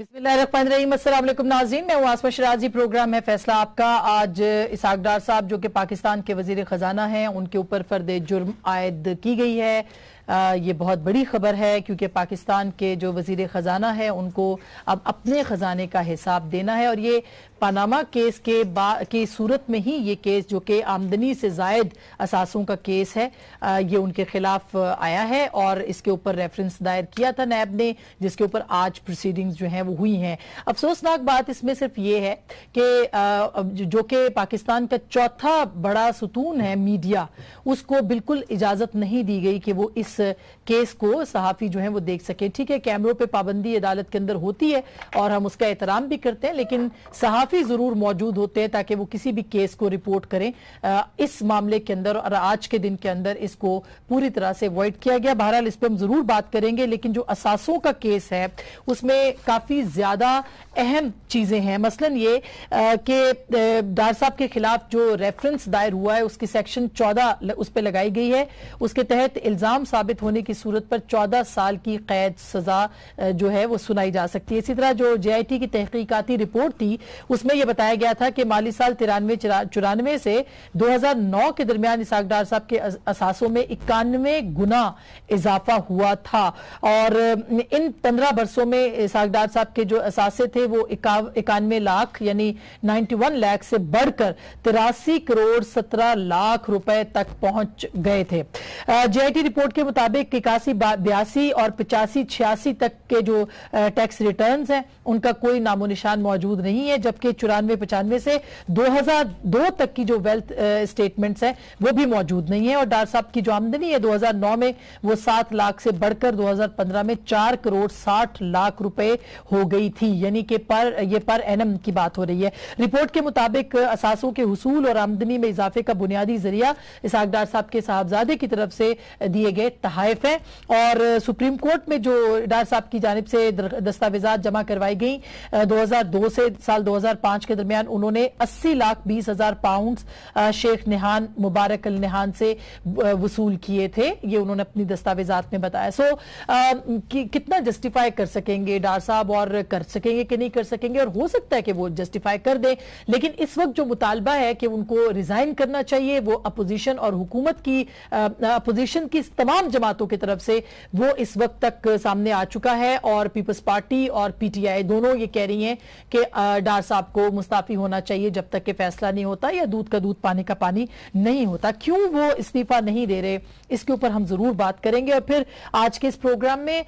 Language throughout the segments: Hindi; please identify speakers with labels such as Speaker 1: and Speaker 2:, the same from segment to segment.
Speaker 1: बिस्मिल्लाहिर्रहमानिर्रहीम। नाजीन मैं हूँ आसमा शराजी। प्रोग्राम है फैसला आपका। आज इसाक डार साहब, जो कि पाकिस्तान के वज़ीर ख़जाना हैं, उनके ऊपर फर्द जुर्म आयद की गई है। ये बहुत बड़ी खबर है, क्योंकि पाकिस्तान के जो वज़ीर ख़जाना है, उनको अब अपने ख़जाने का हिसाब देना है। और ये पानामा केस के की सूरत में ही ये केस जो कि के आमदनी से जायद असासों का केस है ये उनके खिलाफ आया है। और इसके ऊपर रेफरेंस दायर किया था नैब ने, जिसके ऊपर आज प्रोसीडिंग्स जो हैं, वो हुई हैं। अफसोसनाक बात इसमें सिर्फ़ ये है कि जो कि पाकिस्तान का चौथा बड़ा सुतून है मीडिया, उसको बिल्कुल इजाज़त नहीं दी गई कि वो इस केस को सहाफ़ी जो है वो देख सके। ठीक है, कैमरों पर पाबंदी अदालत के अंदर होती है और हम उसका एहतराम भी करते हैं, लेकिन सहाफ़ी ज़रूर मौजूद होते हैं ताकि वो किसी भी केस को रिपोर्ट करें इस मामले के अंदर और आज के दिन के अंदर इसको पूरी तरह से अवॉइड किया गया। बहरहाल इस पर हम ज़रूर बात करेंगे, लेकिन जो असासों का केस है, उसमें काफ़ी ज़्यादा अहम चीज़ें हैं। मसलन ये कि डार साहब के खिलाफ जो रेफरेंस दायर हुआ है, उसकी सेक्शन चौदह उस पर लगाई गई है। उसके तहत इल्ज़ाम साबित साबित होने की सूरत पर चौदह साल की कैद सजा जो है वो सुनाई जा सकती है। इसी तरह जो जेआईटी की तहकीकाती रिपोर्ट थी, उसमें यह बताया गया था कि माली साल तिरानवे चौरानवे से 2009 के दरमियान इसाक डार साहब के असासों में इक्यानवे गुना इजाफा हुआ था। और इन पंद्रह बरसों में इसाक डार साहब के जो असासे थे, वो इक्यानवे लाख यानी 91 लाख से बढ़कर तिरासी करोड़ सत्रह लाख रुपए तक पहुँच गए थे। जेआईटी रिपोर्ट के मुताबिक इक्यासी बयासी और पिचासी, छियासी तक के जो टैक्स रिटर्न हैं, उनका कोई नामो निशान मौजूद नहीं है, जबकि चौरानवे, पचानवे से 2002 तक की जो वेल्थ स्टेटमेंट्स हैं, वो भी मौजूद नहीं है। और डार साहब की जो आमदनी है 2009 में, वो सात लाख से बढ़कर 2015 में चार करोड़ साठ लाख रुपए हो गई थी। यानी कि पर, ये पर एनम की बात हो रही है। रिपोर्ट के मुताबिक, असासों के हसूल और आमदनी में इजाफे का बुनियादी ज़रिया इसाक डार साहब के साहबजादे की तरफ़ से दिए गए तहाइफ हैं और सुप्रीम कोर्ट में जो डार साहब की जानब से दस्तावेजात जमा करवाई गई 2002 से साल 2005 के दरमियान उन्होंने 80 लाख बीस हज़ार पाउंड शेख निहान मुबारक अल निहान से वसूल किए थे। ये उन्होंने अपनी दस्तावेजात में बताया। सो आ, कि, कितना जस्टिफाई कर सकेंगे डार साहब और कर सकेंगे कि नहीं कर सकेंगे? और हो सकता है कि वो जस्टिफाई कर दे लेकिन इस वक्त जो मुतालबा है कि उनको रिजाइन करना चाहिए वो अपोजिशन और हुकूमत की अपोजिशन की तमाम जमातों की तरफ़ से वो इस वक्त तक सामने आ चुका है और पीपल्स पार्टी और पीटीआई दोनों ये कह रही हैं कि डार साहब को मुस्ताफी होना चाहिए जब तक कि फैसला नहीं होता या दूध का दूध पानी का पानी नहीं होता। क्यों वो इस्तीफा नहीं दे रहे? इसके ऊपर हम ज़रूर बात करेंगे और फिर आज के इस प्रोग्राम में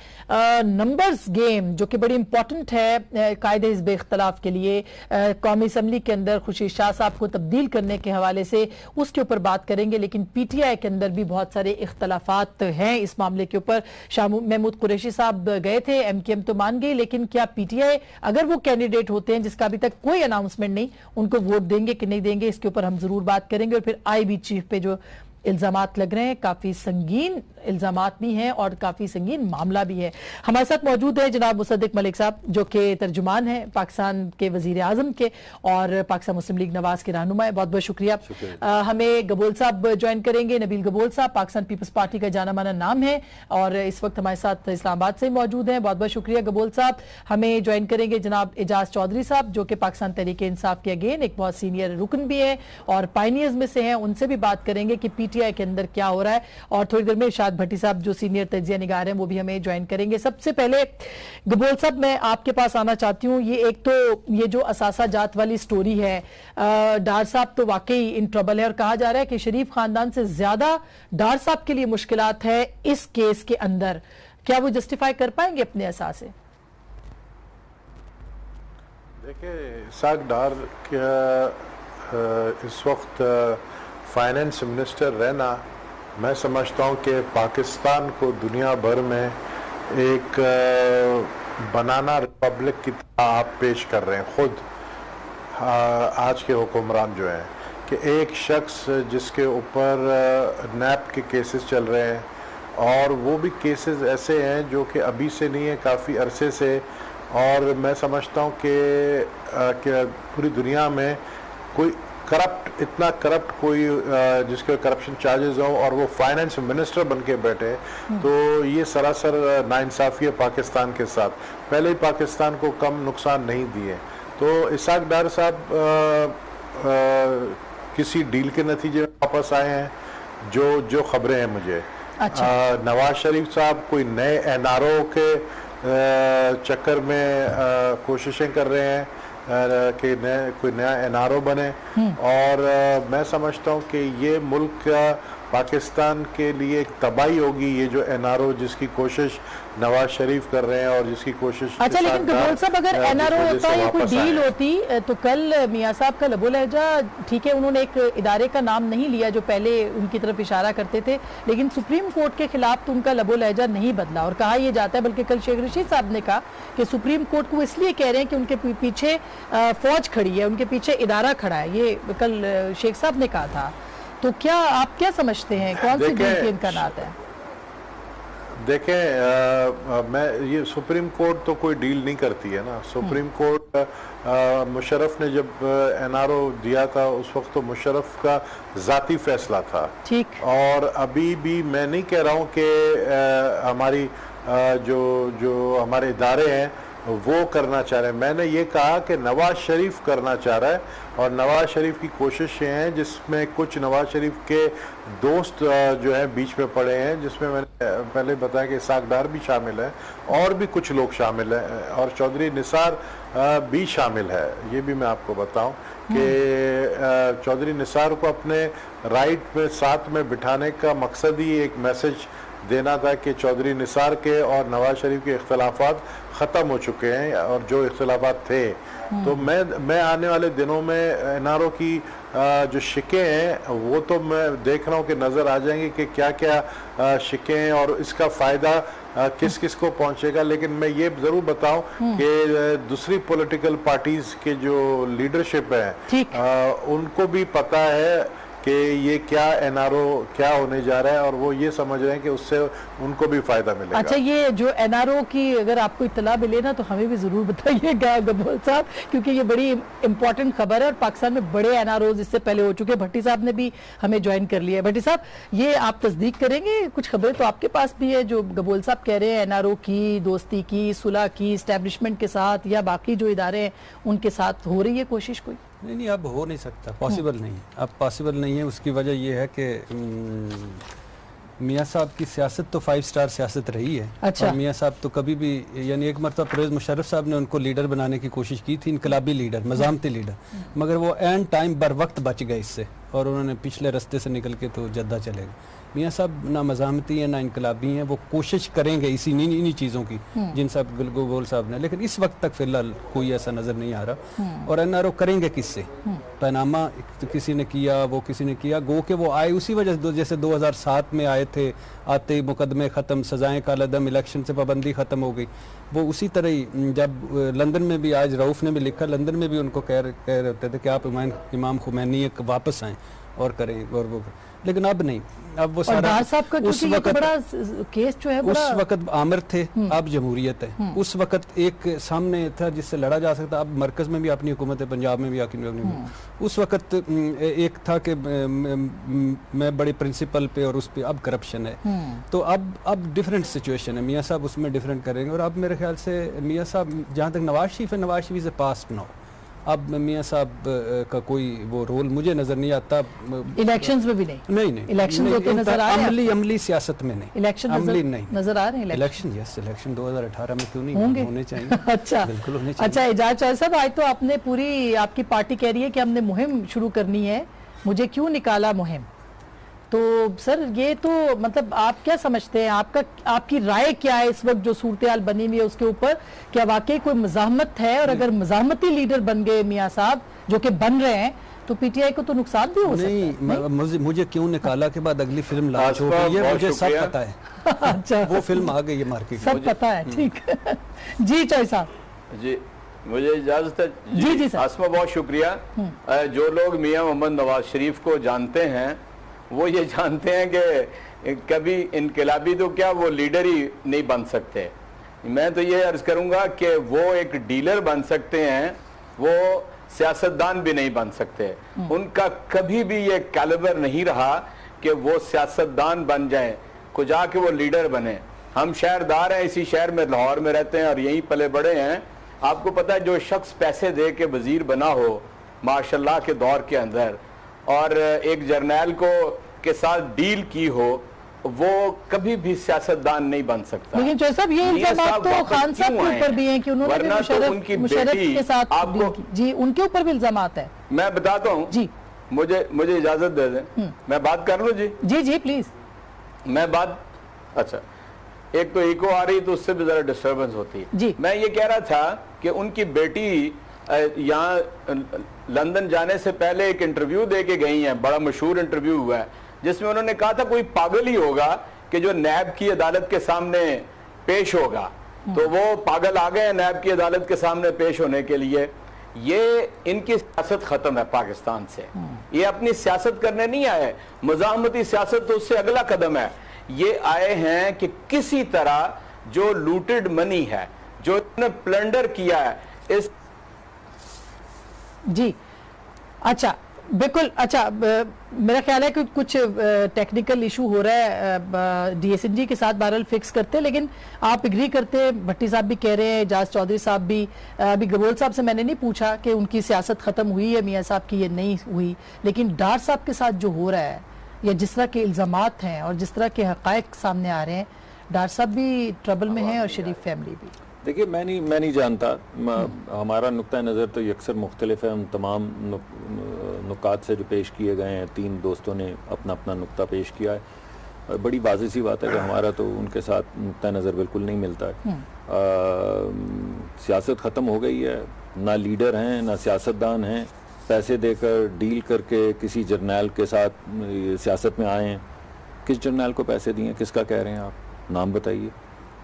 Speaker 1: नंबर्स गेम जो कि बड़ी इंपॉर्टेंट है कायदे इस बेख्तलाफ के लिए कौमी असम्बली के अंदर खुशी शाह साहब को तब्दील करने के हवाले से उसके ऊपर बात करेंगे, लेकिन पीटीआई के अंदर भी बहुत सारे इख्तलाफात हैं इस मामले के ऊपर। शाह महमूद कुरैशी साहब गए थे एम के एम तो मान गई लेकिन क्या पीटीआई अगर वो कैंडिडेट होते हैं, जिसका अभी तक कोई अनाउंसमेंट नहीं, उनको वोट देंगे कि नहीं देंगे, इसके ऊपर हम ज़रूर बात करेंगे। और फिर आई बी चीफ पे जो इल्ज़ाम लग रहे हैं काफ़ी संगीन इल्ज़ाम भी हैं और काफ़ी संगीन मामला भी है। हमारे साथ मौजूद है जनाब मुसद्दिक मलिक साहब जो कि तर्जुमान है पाकिस्तान के वज़ीर आज़म के और पाकिस्तान मुस्लिम लीग नवाज़ के रहनुमा है। बहुत बहुत शुक्रिया, शुक्रिया। आ, हमें गबोल साहब ज्वाइन करेंगे नबील गबोल साहब पाकिस्तान पीपल्स पार्टी का जाना माना नाम है और इस वक्त हमारे साथ इस्लामाबाद से मौजूद है। बहुत बहुत शुक्रिया गबोल साहब। हमें ज्वाइन करेंगे जनाब एजाज चौधरी साहब जो कि पाकिस्तान तरीके इंसाफ के अगेन एक बहुत सीनियर रुकन भी है और पाइनियर्स में से हैं। उनसे भी बात करेंगे कि पीटीआई के अंदर क्या हो रहा है। और थोड़ी देर में इशाद भट्टी साहब जो सीनियर तजिया निगार हैं, वो भी हमें ज्वाइन करेंगे। सबसे पहले गबोल साहब, मैं आपके पास आना चाहती हूँ। ये एक तो ये जो असासा जात वाली स्टोरी है डार साहब तो वाकई इन ट्रबल है। और कहा जा रहा है कि शरीफ खानदान से ज़्यादा डार साहब के लिए मुश्किल है इस केस के अंदर। क्या वो जस्टिफाई कर पाएँगे अपने एहसास
Speaker 2: देखिए साग डार इस वक्त फाइनेंस मिनिस्टर रहना, मैं समझता हूँ कि पाकिस्तान को दुनिया भर में एक बनाना रिपब्लिक की तरह आप पेश कर रहे हैं, खुद। आज के हुक्मरान जो हैं कि एक शख्स जिसके ऊपर नैप के केसेस चल रहे हैं, और वो भी केसेस ऐसे हैं जो कि अभी से नहीं है, काफ़ी अरसे से। और मैं समझता हूँ कि पूरी दुनिया में कोई करप्ट इतना करप्ट कोई जिसके करप्शन चार्जेस हो और वो फाइनेंस मिनिस्टर बन के बैठे तो ये सरासर नाइंसाफी है पाकिस्तान के साथ। पहले ही पाकिस्तान को कम नुकसान नहीं दिए। तो इसाक डार साहब किसी डील के नतीजे में वापस आए हैं जो जो खबरें हैं मुझे।
Speaker 1: अच्छा।
Speaker 2: नवाज़ शरीफ साहब कोई नए एनआरओ के अ, चक्कर में कोशिशें कर रहे हैं। कि नए कोई नया एनआरओ बने। और मैं समझता हूँ कि ये मुल्क का पाकिस्तान के लिए एक तबाही होगी ये जो एनआरओ जिसकी कोशिश नवाज़ शरीफ कर रहे हैं और जिसकी कोशिश
Speaker 1: अच्छा लेकिन
Speaker 2: साथ
Speaker 1: साहब अगर एनआरओ होता या कोई डील होती तो कल मियाँ साहब का लबो लहजा ठीक है उन्होंने एक इदारे का नाम नहीं लिया जो पहले उनकी तरफ़ इशारा करते थे लेकिन सुप्रीम कोर्ट के खिलाफ तो उनका लबो लहजा नहीं बदला। और कहा यह जाता है बल्कि कल शेख रशीद साहब ने कहा कि सुप्रीम कोर्ट को इसलिए कह रहे हैं कि उनके पीछे फौज खड़ी है उनके पीछे इदारा खड़ा है। ये कल शेख साहब ने कहा था। तो क्या आप क्या समझते हैं? कौन सी
Speaker 2: देखें,
Speaker 1: के इम्कान है?
Speaker 2: देखें मैं ये सुप्रीम कोर्ट तो कोई डील नहीं करती है ना। सुप्रीम कोर्ट मुशरफ ने जब एनआरओ दिया था उस वक्त तो मुशरफ का जाती फैसला था।
Speaker 1: ठीक।
Speaker 2: और अभी भी मैं नहीं कह रहा हूँ कि हमारी अ, जो जो हमारे इदारे हैं वो करना चाह रहे हैं। मैंने ये कहा कि नवाज़ शरीफ करना चाह रहा है और नवाज़ शरीफ की कोशिशें हैं जिसमें कुछ नवाज़ शरीफ के दोस्त जो हैं बीच में पड़े हैं जिसमें मैंने पहले बताया कि सागदार भी शामिल है और भी कुछ लोग शामिल हैं और चौधरी निसार भी शामिल है। ये भी मैं आपको बताऊँ कि चौधरी निसार को अपने राइट में साथ में बिठाने का मकसद ही एक मैसेज देना था कि चौधरी निसार के और नवाज़ शरीफ के इख्तलाफात ख़त्म हो चुके हैं और जो इख्तलाफात थे। तो मैं मैं आने वाले दिनों में एनआरओ की जो शिकें हैं वो तो मैं देख रहा हूँ कि नज़र आ जाएँगे कि क्या क्या शिकें हैं और इसका फ़ायदा किस किस को पहुँचेगा। लेकिन मैं ये ज़रूर बताऊँ कि दूसरी पॉलिटिकल पार्टीज़ के जो लीडरशिप है। उनको भी पता है कि ये क्या एनआरओ क्या होने जा रहा है और वो ये समझ रहे हैं कि उससे उनको भी फ़ायदा मिलेगा।
Speaker 1: अच्छा ये जो एनआरओ की अगर आपको इतला मिले ना तो हमें भी ज़रूर बताइएगा गबोल साहब क्योंकि ये बड़ी इंपॉर्टेंट खबर है और पाकिस्तान में बड़े एनआरओ इससे पहले हो चुके हैं। भट्टी साहब ने भी हमें ज्वाइन कर लिया है। भट्टी साहब ये आप तस्दीक करेंगे? कुछ खबरें तो आपके पास भी है जो गबोल साहब कह रहे हैं एनआरओ की दोस्ती की सुलह की स्टैब्लिशमेंट के साथ या बाकी जो इदारे हैं उनके साथ हो रही है कोशिश कोई?
Speaker 3: नहीं नहीं अब हो नहीं सकता पॉसिबल नहीं है। अब पॉसिबल नहीं है उसकी वजह ये है कि हम्म, मियाँ साहब की सियासत तो फाइव स्टार सियासत रही है।
Speaker 1: अच्छा।
Speaker 3: और मियाँ साहब तो कभी भी यानी एक मरतबा परवेज मुशरफ साहब ने उनको लीडर बनाने की कोशिश की थी इनकलाबी लीडर मजामती लीडर मगर वो एंड टाइम बर वक्त बच गए इससे और उन्होंने पिछले रस्ते से निकल के तो जद्दा चले गए। मियाँ साहब ना मजामती हैं ना इनकलाबी हैं वो कोशिश करेंगे इसी इन्हीं चीज़ों की जिन सब गुलगोल साहब ने लेकिन इस वक्त तक फ़िलहाल कोई ऐसा नज़र नहीं आ रहा। और एन आर ओ करेंगे किससे? पैनामा तो किसी ने किया वो किसी ने किया गो के वो आए उसी वजह से जैसे 2007 में आए थे आते ही मुकदमे ख़त्म सजाएँ कालदम इलेक्शन से पाबंदी ख़त्म हो गई। वो उसी तरह ही जब लंदन में भी आज रऊफ़ ने भी लिखा लंदन में भी उनको कह रहे- कह रहे होते थे कि आप इमाम इमाम खुमैनी वापस आएँ और करें और वो लेकिन अब नहीं। अब वो सारा
Speaker 1: साहब का
Speaker 3: उस
Speaker 1: तो
Speaker 3: वक्त
Speaker 1: बड़ा केस जो है
Speaker 3: उस वक्त आमिर थे अब जमहूरियत है। उस वक्त एक सामने था जिससे लड़ा जा सकता अब मरकज में भी अपनी हुकूमत है पंजाब में भी अपनी अपनी उस वक्त एक था कि मैं बड़े प्रिंसिपल पे और उस पर अब करप्शन है। तो अब अब डिफरेंट सिचुएशन है। मियाँ साहब उसमें डिफरेंट करेंगे और अब मेरे ख्याल से मियाँ साहब जहाँ तक नवाज़ शरीफ है Nawaz Sharif is a past now अब मियाँ साहब का कोई वो रोल मुझे नज़र नहीं आता।
Speaker 1: इलेक्शन में भी नहीं?
Speaker 3: नहीं नहीं। इलेक्शन
Speaker 1: होते नज़र आ रहे हैं
Speaker 3: अमली अमली सियासत में नहीं।
Speaker 1: इलेक्शन
Speaker 3: अमली नहीं।
Speaker 1: नज़र आ रहे हैं इलेक्शन
Speaker 3: इलेक्शन यस इलेक्शन 2018 में क्यों नहीं?
Speaker 1: होंगे।
Speaker 3: होने चाहिए।
Speaker 1: अच्छा।
Speaker 3: बिल्कुल होने चाहिए।
Speaker 1: अच्छा एजाज चौधरी साहब आज तो आपने पूरी आपकी पार्टी कह रही है कि हमने मुहिम शुरू करनी है। मुझे क्यों निकाला मुहिम? तो सर ये तो मतलब आप क्या समझते हैं? आपका आपकी राय क्या है इस वक्त जो सूरत हाल बनी हुई है उसके ऊपर? क्या वाकई कोई मजामत है? और अगर मजामती लीडर बन गए मियाँ साहब जो कि बन रहे हैं तो पीटीआई को तो नुकसान भी हो
Speaker 3: नहीं, सकता
Speaker 1: है
Speaker 3: म- मुझे मुझे क्यों निकाला के बाद अगली फ़िल्म लॉन्च हो गई है? मुझे सब पता है।
Speaker 1: अच्छा।
Speaker 3: वो फ़िल्म आ गई है मार्केट
Speaker 1: सब पता है ठीक। जी चौधरी साहब।
Speaker 4: जी मुझे इजाज़त है।
Speaker 1: जी, जी, सर।
Speaker 4: आसमा बहुत शुक्रिया। जो लोग मियाँ मोहम्मद नवाज़ शरीफ को जानते हैं वो ये जानते हैं कि कभी इनकलाबी तो क्या वो लीडर ही नहीं बन सकते। मैं तो ये अर्ज़ करूँगा कि वो एक डीलर बन सकते हैं वो सियासतदान भी नहीं बन सकते। उनका कभी भी ये कैलिबर नहीं रहा कि वो सियासतदान बन जाए को जाके वो लीडर बने। हम शहरदार हैं इसी शहर में लाहौर में रहते हैं और यहीं पले बड़े हैं। आपको पता है जो शख्स पैसे दे के वज़ीर बना हो माशाल्लाह के दौर के अंदर और एक जर्नैल को के साथ डील की हो वो कभी भी सियासतदान नहीं बन सकता।
Speaker 1: लेकिन जो साहब ये इल्ज़ाम तो खान साहब के ऊपर भी हैं कि उन्होंने भी
Speaker 4: वरना तो उनकी बेटी
Speaker 1: के साथ
Speaker 4: आपको
Speaker 1: जी उनके ऊपर भी इल्जामात है।
Speaker 4: मैं बताता हूँ।
Speaker 1: जी।
Speaker 4: मुझे मुझे इजाज़त दे दें। मैं बात कर लूँ जी?
Speaker 1: जी जी प्लीज़
Speaker 4: मैं बात अच्छा। एक तो इको आ रही तो उससे भी जरा डिस्टरबेंस होती है।
Speaker 1: जी।
Speaker 4: मैं ये कह रहा था कि उनकी बेटी यहाँ लंदन जाने से पहले एक इंटरव्यू दे के गई हैं, बड़ा मशहूर इंटरव्यू हुआ है, जिसमें उन्होंने कहा था कोई पागल ही होगा कि जो नैब की अदालत के सामने पेश होगा। तो वो पागल आ गए नैब की अदालत के सामने पेश होने के लिए। ये इनकी सियासत खत्म है पाकिस्तान से। ये अपनी सियासत करने नहीं आए, मजामती सियासत तो उससे अगला कदम है। ये आए हैं कि किसी तरह जो लूटेड मनी है, जो इन्होंने प्लंडर किया है, इस
Speaker 1: जी। अच्छा बिल्कुल अच्छा मेरा ख्याल है कि कुछ टेक्निकल इशू हो रहा है डीएसएनजी के साथ बहरहाल फिक्स करते हैं लेकिन आप एग्री करते हैं भट्टी साहब भी कह रहे हैं एजाज चौधरी साहब भी अभी गबोल साहब से मैंने नहीं पूछा कि उनकी सियासत खत्म हुई है मियाँ साहब की ये नहीं हुई लेकिन डार साहब के साथ जो हो रहा है या जिस तरह के इल्ज़ाम हैं और जिस तरह के हक़ सामने आ रहे हैं डार साहब भी ट्रबल में हैं और शरीफ फैमिली भी।
Speaker 5: देखिए मैं नहीं मैं नहीं जानता। हमारा नुक़ नज़र तो यकसर मुख्तलिफ़ है। हम तमाम नुक- नुकात से जो पेश किए गए हैं तीन दोस्तों ने अपना अपना नुक्ता पेश किया है। और बड़ी वाज़ सी बात है कि हमारा तो उनके साथ नुक़ नज़र बिल्कुल नहीं मिलता है। सियासत ख़त्म हो गई है। ना लीडर हैं ना सियासतदान हैं। पैसे देकर डील करके किसी जर्नैल के साथ सियासत में आए हैं। किस जर्नैल को पैसे दिए किसका कह रहे हैं आप? नाम बताइए।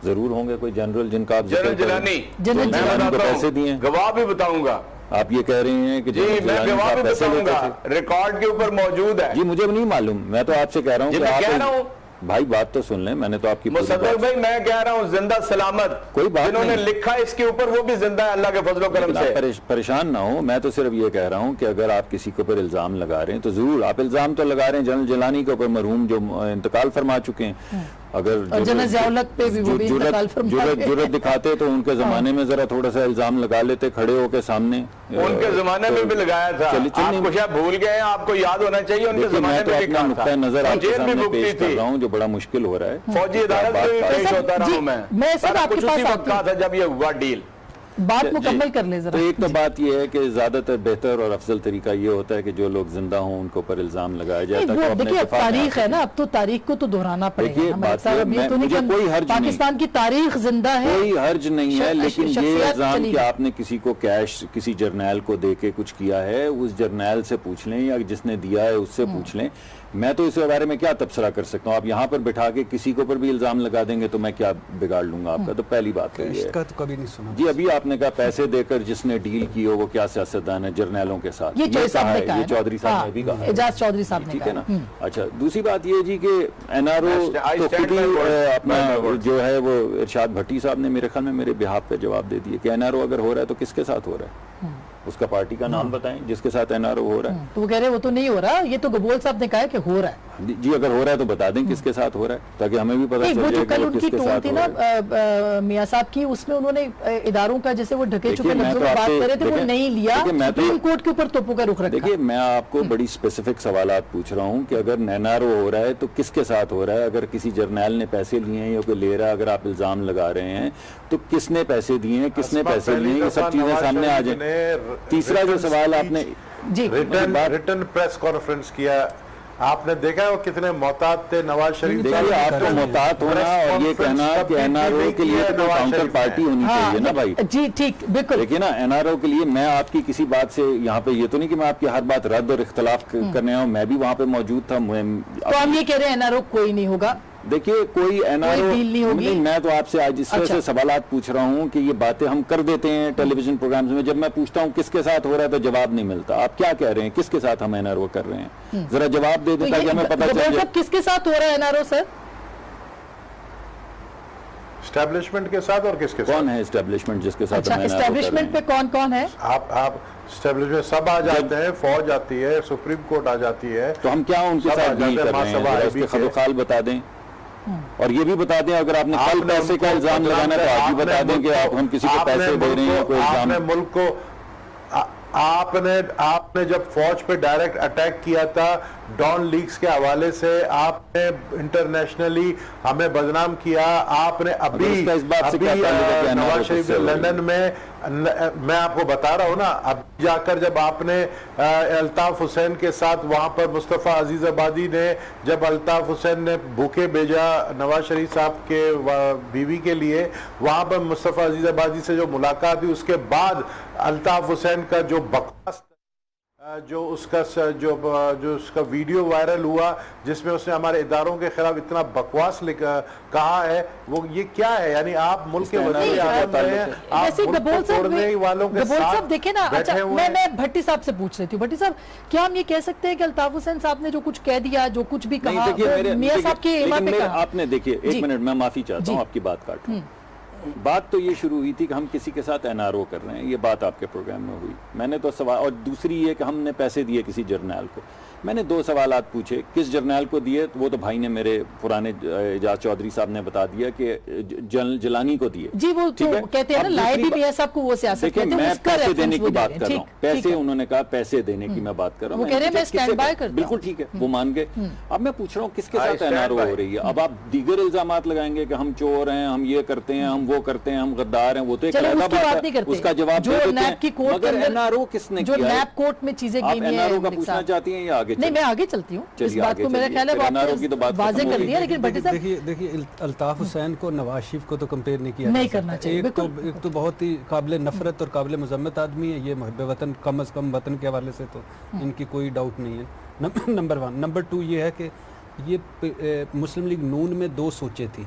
Speaker 5: ज़रूर होंगे कोई जनरल जिनका आप
Speaker 4: जनरल जिलानी।
Speaker 1: जनरल जिलानी।
Speaker 5: को पैसे दिए।
Speaker 4: हूँ गवाह भी बताऊँगा।
Speaker 5: आप ये कह रहे हैं कि
Speaker 4: जी मैं गवाह भी बताऊँगा। रिकॉर्ड के ऊपर मौजूद है।
Speaker 5: जी मुझे नहीं मालूम। मैं तो आपसे कह रहा हूँ
Speaker 4: हूँ।
Speaker 5: भाई बात तो सुन लें। मैंने तो आपकी
Speaker 4: भाई मैं कह रहा हूँ ज़िंदा सलामत।
Speaker 5: कोई बात
Speaker 4: जिन्होंने
Speaker 5: नहीं।
Speaker 4: लिखा इसके ऊपर वो भी ज़िंदा है अल्लाह के फजलो करम से।
Speaker 5: परेशान ना हो। मैं तो सिर्फ़ ये कह रहा हूँ कि अगर आप किसी के ऊपर इल्ज़ाम लगा रहे हैं तो ज़रूर आप इल्ज़ाम तो लगा रहे हैं। जनरल जिलानी के ऊपर मरहूम जो इंतकाल फरमा चुके हैं। अगर
Speaker 1: जुरत पे भी।
Speaker 5: जुर्रत दिखाते तो उनके जमाने में जरा थोड़ा सा इल्ज़ाम लगा लेते खड़े होके सामने।
Speaker 4: उनके जमाने में
Speaker 5: तो-
Speaker 4: भी लगाया था।
Speaker 5: चली, चली,
Speaker 4: आपको शायद भूल गए हैं? आपको याद होना चाहिए उनके जमाने
Speaker 5: तो
Speaker 4: में भी काम
Speaker 5: नुकता
Speaker 4: था।
Speaker 5: नज़र आपके सामने पेश कर रहा हूँ जो बड़ा मुश्किल हो रहा है।
Speaker 4: फौजी अदालत में भी पेश होता रहा हूँ मैं।
Speaker 1: मैं सिर्फ़ आपके पास
Speaker 4: था जब ये हुआ डील।
Speaker 1: बात मुकम्मल कर ले जरा।
Speaker 5: तो एक तो बात यह है कि ज़्यादातर बेहतर और अफजल तरीका ये होता है कि जो लोग ज़िंदा हों उनके ऊपर इल्ज़ाम लगाया जाए
Speaker 1: देखिए अब तारीख है ना अब तो तारीख को तो दोहराना पड़ेगा तो
Speaker 5: कोई हर्ज
Speaker 1: पाकिस्तान की तारीख ज़िंदा है।
Speaker 5: कोई हर्ज नहीं है लेकिन ये इल्ज़ाम कि आपने किसी को कैश किसी जर्नैल को दे के कुछ किया है उस जर्नैल से पूछ लें या जिसने दिया है उससे
Speaker 1: हम्म।
Speaker 5: पूछ लें। मैं तो इसके बारे में क्या तबसरा कर सकता हूँ? आप यहाँ पर बिठा के किसी के ऊपर भी इल्ज़ाम लगा देंगे तो मैं क्या बिगाड़ लूँगा आपका? तो पहली बात तो है।
Speaker 3: तो कभी नहीं सुना।
Speaker 5: जी अभी आपने कहा पैसे देकर जिसने डील की हो वो क्या सियासतदान है जर्नैलों के साथ?
Speaker 1: ये चौधरी साहब
Speaker 5: कहा
Speaker 1: ने
Speaker 5: है, ये चौधरी साहब ने भी कहा
Speaker 1: एजाज चौधरी साहब ने
Speaker 5: ठीक है ना? अच्छा दूसरी बात ये जी कि एनआरओ तो खुद ही अपना जो है वो इरशाद भट्टी साहब ने मेरे ख्याल में मेरे बिहार पे जवाब दे दिए कि एनआरओ अगर हो रहा है तो किसके साथ हो रहा है? उसका पार्टी का नाम बताएँ जिसके साथ एनआरओ हो रहा है।
Speaker 1: तो वो कह रहे हैं वो तो नहीं हो रहा ये तो गबोल साहब ने कहा है कि हो रहा है।
Speaker 5: जी अगर हो रहा है तो बता दें किसके साथ हो रहा है ताकि हमें भी पता चल जाए
Speaker 1: कल उनकी
Speaker 5: किसके
Speaker 1: टोन थी ना
Speaker 5: रहा है।
Speaker 1: मियाँ साहब की उसमें उन्होंने इदारों का जैसे वो ढके लफ्जों
Speaker 5: तो
Speaker 1: में बात कर रहे थे वो नहीं लिया
Speaker 5: मैं तो-
Speaker 1: सुप्रीम कोर्ट के ऊपर तोपों का रुख रखा।
Speaker 5: देखिए मैं आपको बड़ी स्पेसिफिक सवाल पूछ रहा हूँ कि अगर नैनारो हो रहा है तो किसके साथ हो रहा है? अगर किसी जर्नैल ने पैसे लिए हैं या कोई ले रहा है अगर आप इल्ज़ाम लगा रहे हैं तो किसने पैसे दिए हैं किसने पैसे लिए हैं? ये सब चीज़ें सामने आ जाए। तीसरा जो सवाल आपने
Speaker 1: जी।
Speaker 2: रिटर्न रिटर्न प्रेस कॉन्फ्रेंस किया। आपने देखा है वो कितने मोहतात थे? नवाज़ शरीफ
Speaker 5: देखिए आपको
Speaker 2: ने
Speaker 5: मोहतात होना और ये कहना कि एनआरओ के लिए तो काउंटर पार्टी। होनी
Speaker 1: हाँ,
Speaker 5: चाहिए ना भाई?
Speaker 1: जी ठीक बिल्कुल।
Speaker 5: देखिए ना एनआरओ के लिए मैं आपकी किसी बात से यहाँ पे ये तो नहीं कि मैं आपकी हर बात रद्द और इख्तलाफ करने आऊँ। मैं भी वहाँ पे मौजूद था
Speaker 1: तो हम ये कह रहे हैं एनआरओ कोई नहीं होगा।
Speaker 5: देखिए कोई एनआरओ
Speaker 1: डील नहीं होगी?
Speaker 5: मैं तो आपसे आज इस तरह
Speaker 1: अच्छा।
Speaker 5: से सवाल पूछ रहा हूँ कि ये बातें हम कर देते हैं टेलीविज़न प्रोग्राम्स में। जब मैं पूछता हूँ किसके साथ हो रहा है तो जवाब नहीं मिलता। आप क्या कह रहे हैं? किसके साथ हम एनआरओ कर रहे हैं? जरा जवाब दे
Speaker 1: तो
Speaker 5: दें ताकि हमें पता चल
Speaker 1: किसके साथ हो रहा है एनआरओ सर?
Speaker 2: स्टैब्लिशमेंट के साथ और किसके कौन साथ?
Speaker 5: कौन है एस्टेब्लिशमेंट जिसके साथ
Speaker 1: अच्छा
Speaker 5: NRO
Speaker 1: पे कौन कौन है?
Speaker 2: आप आप स्टैब्लिशमेंट सब आ जाते हैं फौज आती है सुप्रीम कोर्ट आ जाती है।
Speaker 5: तो हम क्या उनके साथ डील कर रहे हैं। खदोखाल बता दें। और ये भी बता दें अगर आपने कल पैसे का इल्ज़ाम लगाना है तो आज भी
Speaker 2: आपने
Speaker 5: बता दें कि आप हम किसी को पैसे दे रहे हैं कोई इल्ज़ाम
Speaker 2: आपने मुल्क को आपने आपने जब फौज पे डायरेक्ट अटैक किया था डॉन लीग्स के हवाले से आपने इंटरनेशनली हमें बदनाम किया आपने अभी
Speaker 5: इस बात से
Speaker 2: अभी नवाज़ शरीफ? लंदन में न- मैं आपको बता रहा हूँ ना अब जाकर जब आपने अल्ताफ हुसैन के साथ वहाँ पर मुस्तफ़ा अज़ीज़ आबादी ने जब अल्ताफ हुसैन ने भूखे भेजा नवाज़ शरीफ साहब के बीवी के लिए वहाँ पर मुस्तफ़ा अज़ीज़ आबादी से जो मुलाकात हुई उसके बाद अल्ताफ हुसैन का जो बकवास जो उसका स- जो जो उसका वीडियो वायरल हुआ जिसमें उसने हमारे इदारों के खिलाफ इतना बकवास कहा है वो ये क्या है? यानी आप मुल्क के वज़ीर हैं आप
Speaker 1: देखे ना अच्छा मैं मैं भट्टी साहब से पूछ रही थी। भट्टी साहब क्या हम ये कह सकते हैं कि अल्ताफ हुसैन साहब ने जो कुछ कह दिया जो कुछ भी कहा मियाँ साहब की
Speaker 5: आपने देखिए एक मिनट मैं माफ़ी चाहता हूँ आपकी बात काट रहा हूँ। बात तो ये शुरू हुई थी कि हम किसी के साथ एनआरओ कर रहे हैं। ये बात आपके प्रोग्राम में हुई। मैंने तो सवाल और दूसरी ये कि हमने पैसे दिए किसी जर्नैल को। मैंने दो सवाल पूछे। किस जर्नैल को दिए? तो वो तो भाई ने मेरे पुराने एजाज चौधरी साहब ने बता दिया कि जल, जलानी को दिए।
Speaker 1: जी वो तो कहते हैं ना लाए भी मियाँ साहब को वो सियासत
Speaker 5: देखिए मैं पैसे देने की बात कर रहा हूँ। पैसे उन्होंने कहा पैसे देने की मैं बात कर रहा हूँ।
Speaker 1: हैं, करता
Speaker 5: बिल्कुल ठीक है वो मान गए। अब मैं पूछ रहा हूँ किसके साथ एनआरओ हो रही है? अब आप दीगर इल्ज़ाम लगाएँगे कि हम चोर हैं हम ये करते हैं हम वो करते हैं हम गद्दार हैं वो तो एक
Speaker 1: उसकी
Speaker 5: बात
Speaker 1: बात। नहीं करते।
Speaker 5: उसका जवाब
Speaker 1: जो
Speaker 5: दे देते
Speaker 1: नैब की कोर्ट के
Speaker 5: मगर
Speaker 1: अंदर
Speaker 5: एनआरओ किसने
Speaker 1: जो नैब कोर्ट में चीज़ें
Speaker 5: एनआरओ का पूछना चाहती हैं या आगे
Speaker 1: नहीं मैं आगे चलती हूँ। इस बात को मेरा ख्याल है
Speaker 5: तो
Speaker 1: वाजे कर दिया लेकिन भट्टी साहब
Speaker 3: देखिए देखिए अल्ताफ हुसैन को नवाज़ शरीफ को तो कंपेयर नहीं किया
Speaker 1: नहीं करना चाहिए,
Speaker 3: एक तो एक तो बहुत ही काबिल नफरत और काबिल मजम्मत आदमी है ये महब वतन कम अज़ कम वतन के हवाले से तो इनकी कोई डाउट नहीं है। Number number one. Number two ये है कि ये मुस्लिम लीग नून में दो सोचें थी।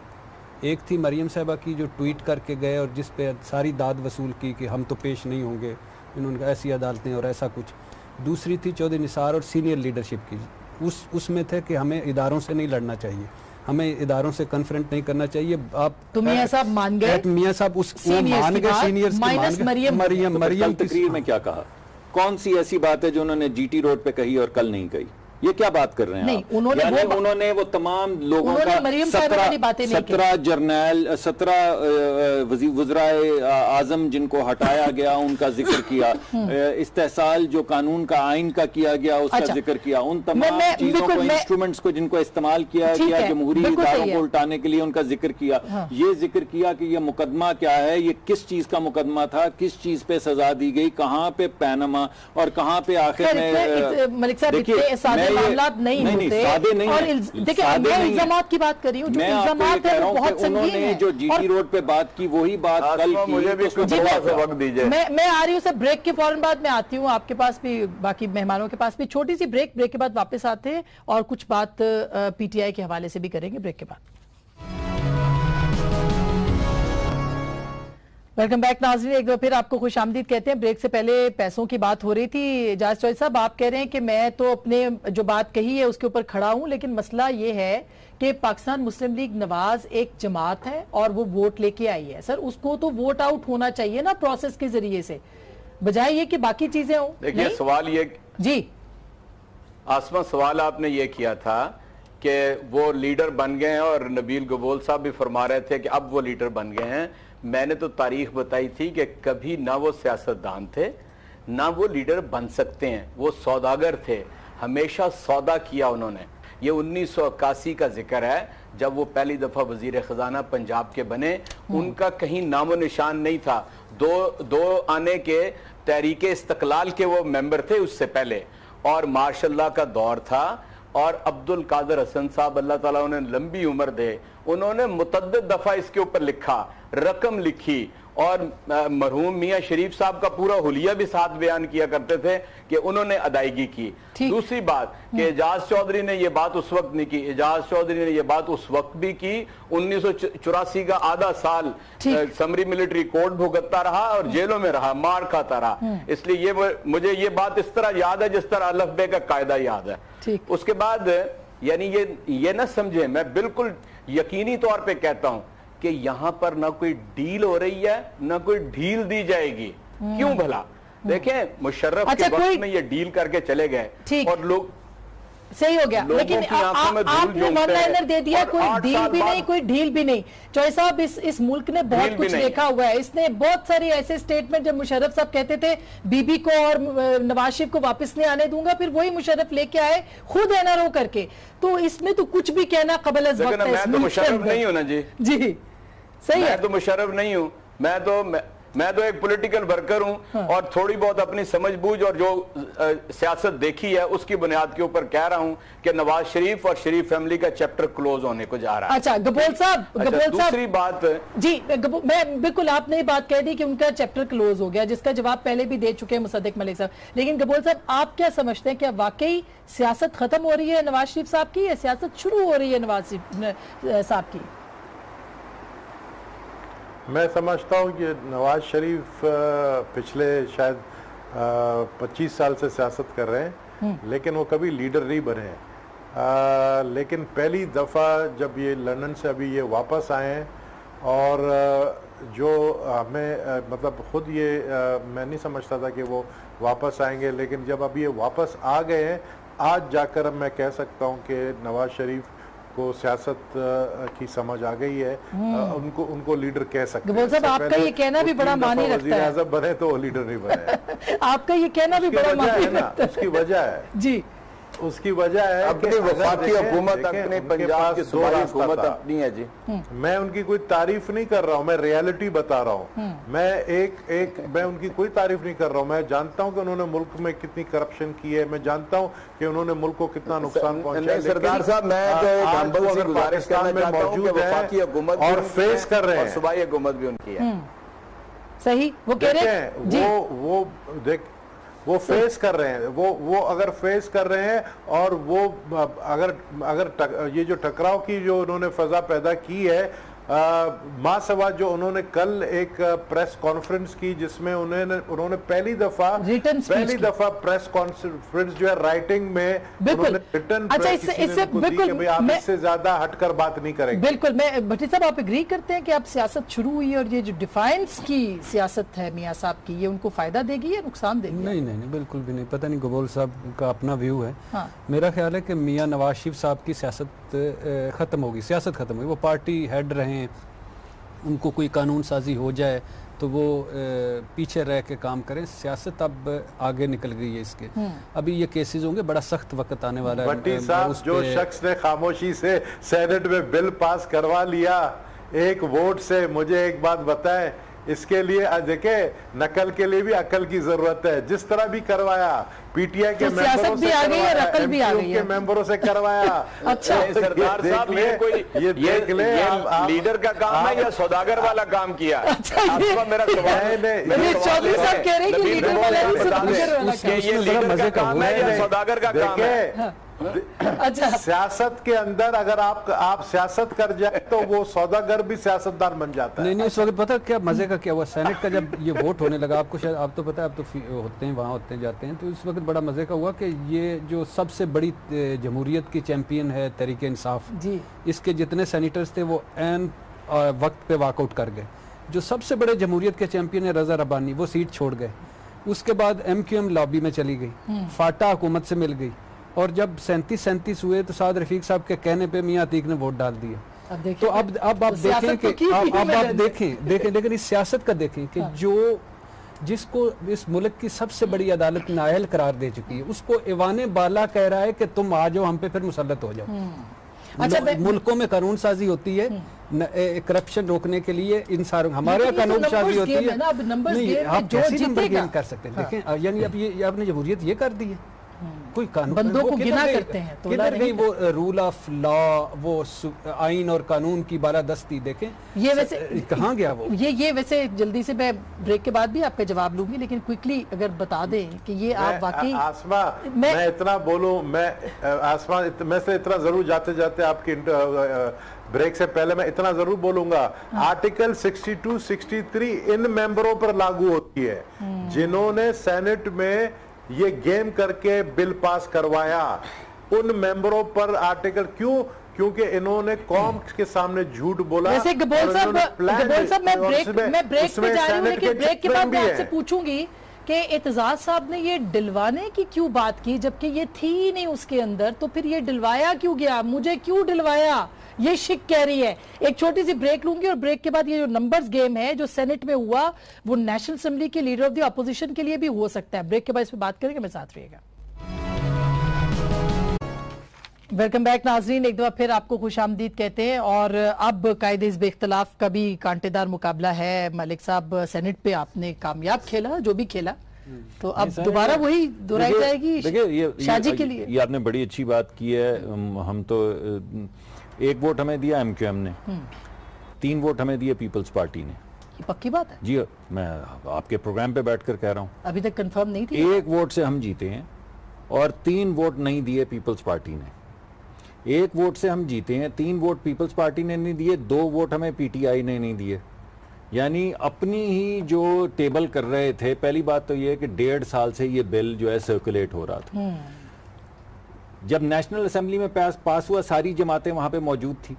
Speaker 3: एक थी मरियम साहबा की जो ट्वीट करके गए और जिस पे सारी दाद वसूल की कि हम तो पेश नहीं होंगे इन्होंने ऐसी अदालतें और ऐसा कुछ। दूसरी थी चौधरी निसार और सीनियर लीडरशिप की। उस उसमें थे कि हमें इदारों से नहीं लड़ना चाहिए। हमें इदारों से कन्फ्रंट नहीं करना चाहिए। आप
Speaker 1: तो मियाँ साहब मान गए?
Speaker 3: मियाँ साहब उस मान गए
Speaker 1: सीनियर
Speaker 3: सीनियर्स
Speaker 1: मरियम।
Speaker 3: मरियम
Speaker 5: तो
Speaker 3: मरियम
Speaker 5: तकरीर में क्या कहा? कौन सी ऐसी बात है जो उन्होंने जीटी रोड पे कही और कल नहीं कही? ये क्या बात कर रहे हैं
Speaker 1: नहीं, उन्होंने वो-
Speaker 5: उन्होंने वो तमाम लोगों का
Speaker 1: की।
Speaker 5: सत्रह जर्नैल सत्रह वजराए आज़म जिनको हटाया गया उनका ज़िक्र किया इस्तेसाल जो कानून का आइन का किया गया उसका
Speaker 1: अच्छा।
Speaker 5: ज़िक्र किया उन तमाम चीज़ों को इंस्ट्रूमेंट्स को जिनको इस्तेमाल किया गया जमहूरी इदारों को उल्टाने के लिए उनका ज़िक्र किया
Speaker 1: हाँ।
Speaker 5: ये ज़िक्र किया कि ये मुकदमा क्या है ये किस चीज़ का मुकदमा था किस चीज़ पे सजा दी गई कहाँ पे पैनमा और कहाँ पे आखिर में देखिए,
Speaker 1: इतने सादे
Speaker 5: मैं ये-
Speaker 1: मामलात नहीं होते
Speaker 5: सादे नहीं
Speaker 1: और
Speaker 5: हैं।
Speaker 1: देखिए मैं
Speaker 5: नहीं
Speaker 1: की बात कर रही हूँ जो
Speaker 5: मैं आपको ये
Speaker 1: इल्जामात
Speaker 5: कह
Speaker 1: है वो बहुत संगीन है।
Speaker 5: जो जीटी रोड पे बात की वही बात कल की
Speaker 4: दीजिए।
Speaker 1: मैं मैं आ रही हूँ सर ब्रेक के फ़ौरन बाद मैं आती हूँ आपके पास भी बाकी मेहमानों के पास भी। छोटी सी ब्रेक ब्रेक के बाद वापस आते हैं और कुछ बात पीटीआई के हवाले से भी करेंगे ब्रेक के बाद। वेलकम बैक नाजरीन एक बार फिर आपको खुश आमदीद कहते हैं। ब्रेक से पहले पैसों की बात हो रही थी एजाज चौधरी साहब आप कह रहे हैं कि मैं तो अपने जो बात कही है उसके ऊपर खड़ा हूँ लेकिन मसला ये है कि पाकिस्तान मुस्लिम लीग नवाज़ एक जमात है और वो वोट लेके आई है। सर उसको तो वोट आउट होना चाहिए ना प्रोसेस के ज़रिए से। बजाय ये कि बाकी चीज़ें हो
Speaker 4: देखिए सवाल ये
Speaker 1: जी।
Speaker 4: आसमा सवाल आपने ये किया था कि वो लीडर बन गए हैं और नबील गबोल साहब भी फरमा रहे थे कि अब वो लीडर बन गए हैं। मैंने तो तारीख बताई थी कि कभी ना वो सियासतदान थे ना वो लीडर बन सकते हैं। वो सौदागर थे। हमेशा सौदा किया उन्होंने। ये उन्नीस का ज़िक्र है जब वो पहली दफ़ा वज़ीर खजाना पंजाब के बने। उनका कहीं नामो निशान नहीं था। दो दो आने के तहरीक इस्तकलाल के वो मेंबर थे उससे पहले। और मार्शल्ला का दौर था। और अब्दुल कादर हसन साहब अल्लाह ताला उन्हें लंबी उम्र दे। उन्होंने मुतद दफ़ा इसके ऊपर लिखा। रकम लिखी और मरहूम मियाँ शरीफ साहब का पूरा हुलिया भी साथ बयान किया करते थे कि उन्होंने अदायगी की। दूसरी बात कि एजाज चौधरी ने यह बात उस वक्त नहीं की। एजाज चौधरी ने यह बात उस वक्त भी की उन्नीस सौ चौरासी का आधा साल समरी मिलिट्री कोर्ट भुगतता रहा और जेलों में रहा मार खाता रहा। इसलिए ये मुझे ये बात इस तरह याद है जिस तरह अल्लाह का कायदा याद है। उसके बाद यानी ये ये ना समझे मैं बिल्कुल यकीनी तौर पे कहता हूँ कि यहाँ पर ना कोई डील हो रही है ना कोई ढील दी जाएगी। क्यों भला? देखें मुशर्रफ
Speaker 1: अच्छा,
Speaker 4: के वक्त में ये डील करके चले गए। और लोग
Speaker 1: सही हो गया। लेकिन आ- आ- आपने वन लाइनर दे दिया कोई डील भी नहीं कोई ढील भी नहीं। चौधरी साहब इस इस मुल्क ने बहुत कुछ देखा हुआ है। इसने बहुत सारे ऐसे स्टेटमेंट जब मुशर्रफ साहब कहते थे बीबी को और नवाज़ शरीफ को वापस नहीं आने दूँगा फिर वही मुशर्रफ लेके आए खुद एनआरओ करके। तो इसमें तो कुछ भी कहना कबल है
Speaker 4: तो। नहीं होना जी।
Speaker 1: जी। सही
Speaker 4: मैं
Speaker 1: है।
Speaker 4: तो मुशर्रफ नहीं हूँ। मैं तो मैं, मैं तो एक पॉलिटिकल वर्कर हूँ
Speaker 1: हाँ।
Speaker 4: और थोड़ी बहुत अपनी समझबूझ और जो सियासत देखी है उसकी बुनियाद के ऊपर कह रहा हूँ कि नवाज़ शरीफ और शरीफ फैमिली का चैप्टर क्लोज होने को जा रहा है।
Speaker 1: अच्छा गबोल साहब
Speaker 4: अच्छा,
Speaker 1: गबोल साहब।
Speaker 4: दूसरी बात
Speaker 1: जी मैं बिल्कुल आपने ये बात कह दी कि उनका चैप्टर क्लोज हो गया जिसका जवाब पहले भी दे चुके हैं मुसद्दिक मलिक साहब। लेकिन गबोल साहब आप क्या समझते हैं क्या वाकई सियासत खत्म हो रही है नवाज़ शरीफ साहब की या सियासत शुरू हो रही है नवाज़ शरीफ साहब की?
Speaker 2: मैं समझता हूँ कि नवाज़ शरीफ पिछले शायद पच्चीस साल से सियासत कर रहे हैं लेकिन वो कभी लीडर नहीं बने हैं। लेकिन पहली दफ़ा जब ये लंदन से अभी ये वापस आए हैं और जो हमें मतलब खुद ये मैं नहीं समझता था कि वो वापस आएँगे लेकिन जब अब ये वापस आ गए हैं आज जाकर अब मैं कह सकता हूँ कि नवाज़ शरीफ को सियासत की समझ आ गई है आ, उनको उनको लीडर कह सकते
Speaker 1: हैं। साहब, आपका
Speaker 2: पहले
Speaker 1: ये कहना भी बड़ा मानी रखता है।
Speaker 2: बने तो वो लीडर नहीं बने।
Speaker 1: आपका ये कहना भी बड़ा मानी रखता है।
Speaker 2: उसकी वजह है।
Speaker 1: जी।
Speaker 2: उसकी वजह है
Speaker 4: अपनी वफाकी हुकूमत अपने पंजाब की सूबाई हुकूमत अपनी है जी।
Speaker 2: मैं उनकी कोई तारीफ़ नहीं कर रहा हूँ मैं रियलिटी बता रहा हूँ। मैं एक एक मैं उनकी कोई तारीफ़ नहीं कर रहा हूँ। मैं जानता हूँ कि उन्होंने मुल्क में कितनी करप्शन की है मैं जानता हूँ कि उन्होंने मुल्क को कितना नुकसान पहुँचाया
Speaker 4: सरदार साहब, मैं तो गुजारिश करना हूँ
Speaker 2: मौजूद है और फेस कर रहे हैं।
Speaker 4: सूबाई हुकूमत भी उनकी है।
Speaker 1: सही? वो कह रहे हैं?
Speaker 2: वो वो देख वो फेस कर रहे हैं। वो वो अगर फेस कर रहे हैं और वो, अगर अगर ये जो टकराव की जो उन्होंने फजा पैदा की है माँ सवा जो उन्होंने कल एक प्रेस कॉन्फ्रेंस की जिसमें उन्होंने उन्होंने पहली दफ़ा
Speaker 1: speech
Speaker 2: पहली दफ़ा प्रेस कॉन्फ्रेंस जो है राइटिंग में
Speaker 1: बिल्कुल।
Speaker 2: रिटर्न
Speaker 1: अच्छा, इससे- इससे बिल्कुल
Speaker 2: आप इससे ज़्यादा हटकर बात नहीं करेंगे।
Speaker 1: बिल्कुल मैं भट्टी साहब आप एग्री करते हैं कि अब सियासत शुरू हुई है और ये जो डिफाइंस की सियासत है मियाँ साहब की ये उनको फ़ायदा देगी या नुकसान देगी?
Speaker 3: नहीं नहीं नहीं बिल्कुल भी नहीं। पता नहीं गबोल साहब का अपना व्यू है।
Speaker 1: हाँ।
Speaker 3: मेरा ख्याल है कि मियाँ नवाज़ शरीफ साहब की सियासत ख़त्म होगी सियासत ख़त्म होगी। वो पार्टी हेड रहे हैं उनको कोई कानून साजी हो जाए तो वो पीछे रह के काम करें। सियासत अब आगे निकल गई है इसके। अभी ये केसेस होंगे बड़ा सख्त वक्त आने वाला है।
Speaker 2: साहब जो शख्स ने खामोशी से सेनेट में बिल पास करवा लिया एक वोट से मुझे एक बात बताएँ इसके लिए देखे नकल के लिए भी अकल की ज़रूरत है जिस तरह भी करवाया पीटीआई के
Speaker 1: तो
Speaker 2: मेंबरों
Speaker 1: भी
Speaker 2: से
Speaker 1: आ गई है
Speaker 2: करवाया,
Speaker 1: अकल भी गई
Speaker 2: के मेंबरों से करवाया
Speaker 1: अच्छा।
Speaker 4: सरदार
Speaker 2: देख
Speaker 4: साहब
Speaker 2: ले,
Speaker 4: ये कोई
Speaker 2: ये देख ले
Speaker 4: लीडर का काम है या सौदागर वाला काम किया है?
Speaker 1: अच्छा,
Speaker 4: मेरा
Speaker 1: चौधरी साहब कह रहे हैं कि लीडर वाला काम।
Speaker 4: ये लीडर का
Speaker 3: का
Speaker 4: काम है। या सौदागर का काम है
Speaker 1: अच्छा।
Speaker 2: सियासत के अंदर अगर आप आप सियासत कर जाए तो वो सौदागर भी सियासतदार बन जाता है।
Speaker 3: नहीं नहीं उस वक्त पता क्या मज़े का क्या हुआ? सेनेट का जब ये वोट होने लगा आपको शायद आप तो पता है आप तो होते हैं वहाँ होते हैं जाते हैं तो इस वक्त बड़ा मज़े का हुआ कि ये जो सबसे बड़ी जमहूरियत की चैंपियन है तरीके इंसाफ
Speaker 1: जी।
Speaker 3: इसके जितने सैनिटर्स थे वो एन वक्त पे वाकआउट कर गए। जो सबसे बड़े जमहूरियत के चैंपियन है रजा रबानी वो सीट छोड़ गए। उसके बाद एम क्यू एम लॉबी में चली गई। फाटा हुकूमत से मिल गई। और जब सैंतीस सैंतीस हुए तो साद रफीक साहब के कहने पे मियाँ अतीक ने वोट डाल दिया।
Speaker 1: अब
Speaker 3: तो अब अब आप
Speaker 1: तो
Speaker 3: देखें
Speaker 1: तो
Speaker 3: कि अब अब आप देखें देखें लेकिन इस सियासत का देखें कि जो जिसको इस मुल्क की सबसे बड़ी अदालत नायल करार दे चुकी है उसको ईवान बाला कह रहा है कि तुम आ जाओ हम पे फिर मुसलत हो जाओ।
Speaker 1: अच्छा,
Speaker 3: मुल्कों में कानून साजी होती है करप्शन रोकने के लिए इन सारों हमारे यहाँ
Speaker 1: तो
Speaker 3: कानून साजी होती है।
Speaker 1: है
Speaker 3: नहीं, आप
Speaker 1: जो
Speaker 3: नंबर। गेम कर सकते हैं। देखें यानी अब ये ये आपने जमहूरियत ये कर दी है। कोई कानून
Speaker 1: बंदों को गिना करते हैं, तोला
Speaker 3: किधर गई वो रूल ऑफ़ लॉ वो आइन और कानून की बालादस्ती देखें।
Speaker 1: ये वैसे
Speaker 3: कहाँ गया वो?
Speaker 1: ये ये वैसे जल्दी से मैं ब्रेक के बाद भी आपका जवाब लूँगी लेकिन क्विकली अगर बता दें कि ये आप वाकई
Speaker 2: आसमा
Speaker 1: मैं-
Speaker 2: मैं, इतना बोलूँ मैं आसमा इत, मैं से इतना ज़रूर जाते जाते आपकी ब्रेक से पहले मैं इतना ज़रूर बोलूँगा। आर्टिकल 62 63 इन मेंबरों पर लागू होती है। जिन्होंने सेनेट में ये गेम करके बिल पास करवाया। उन मेंबरों पर आर्टिकल क्यों? क्योंकि इन्होंने कौम के सामने झूठ बोला
Speaker 1: वैसे गबोल साहब गबोल साहब मैं ब्रेक मैं ब्रेक पे जा रही हूँ लेकिन ब्रेक के बाद मैं आपसे पूछूँगी कि एतजाज साहब ने ये डिलवाने की क्यों बात की जबकि ये थी ही नहीं उसके अंदर तो फिर ये दिलवाया क्यों गया? मुझे क्यों दिलवाया? ये शिक कह रही है। एक छोटी सी ब्रेक लूँगी और ब्रेक के बाद ये जो नंबर्स गेम है जो सेनेट में हुआ वो नेशनल असेंबली के लीडर ऑफ़ द अपोजिशन के लिए भी हो सकता है। ब्रेक के बाद इस पर बात करेंगे मैं साथ रहिएगा। वेलकम बैक नाजरीन। एक दफ़ा फिर आपको खुश आमदीद कहते हैं और अब कायदे इस इख्तलाफ का भी कांटेदार मुकाबला है। मलिक साहब सेनेट पे आपने कामयाब खेला जो भी खेला। तो अब दोबारा वही दोहराई जाएगी शाजी के लिए।
Speaker 5: ये आपने बड़ी अच्छी बात की है। हम, तो एक वोट हमें दिया एमक्यूएम ने।
Speaker 1: हम्म।
Speaker 5: तीन वोट हमें दिए पीपल्स पार्टी ने।
Speaker 1: ये पक्की बात है?
Speaker 5: जी मैं आपके प्रोग्राम पे बैठकर कह रहा हूँ।
Speaker 1: अभी तक कंफर्म नहीं थी?
Speaker 5: एक वोट से हम जीते हैं और तीन वोट नहीं दिए पीपल्स पार्टी ने। एक वोट से हम जीते हैं तीन वोट पीपल्स पार्टी ने नहीं दिए दो वोट हमें पीटीआई ने नहीं दिए। यानी अपनी ही जो टेबल कर रहे थे पहली बात तो ये है कि डेढ़ साल से ये बिल जो है सर्कुलेट हो रहा था। जब नेशनल असेंबली में पास पास हुआ सारी जमातें वहाँ पे मौजूद थी।